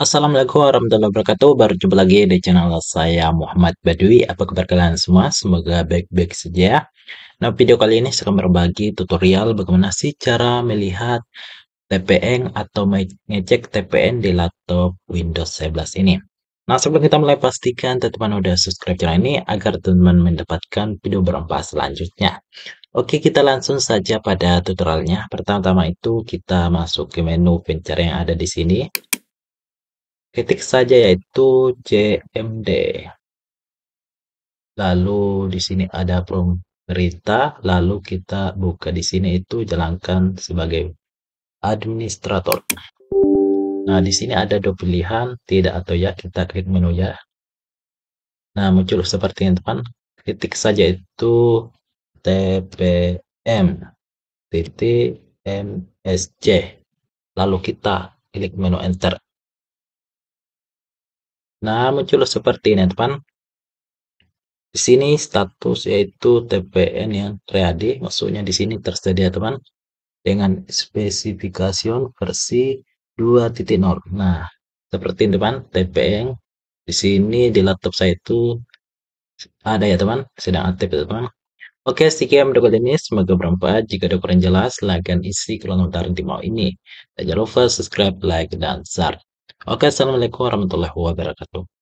Assalamualaikum warahmatullahi wabarakatuh. Baru jumpa lagi di channel saya Muhammad Badui. Apa kabar kalian semua? Semoga baik-baik saja. Nah video kali ini saya akan berbagi tutorial Bagaimana sih cara melihat TPN atau mengecek TPN di laptop Windows 11 ini. Nah sebelum kita mulai pastikan teman-teman udah subscribe channel ini Agar teman-teman mendapatkan video berempat selanjutnya Oke, kita langsung saja pada tutorialnya. Pertama-tama itu kita masuk ke menu pencarian yang ada di sini. Ketik saja yaitu CMD. Lalu di sini ada pemerintah, lalu kita buka di sini itu jalankan sebagai administrator. Nah, di sini ada dua pilihan, tidak atau ya, kita klik menu ya. Nah, muncul seperti ini teman. Ketik saja itu TPM titik MSC lalu kita klik menu enter. Nah muncul seperti ini teman. Di sini status yaitu TPN yang ready maksudnya di sini tersedia teman dengan spesifikasi versi 2.0 nah seperti ini teman TPN di sini di laptop saya itu ada ya teman sedang aktif ya teman Oke, sekian video ini. Semoga bermanfaat. Jika ada kurang jelas, silahkan isi kolom komentar di bawah ini. Dan jangan lupa subscribe, like, dan share. Oke, Assalamualaikum warahmatullahi wabarakatuh.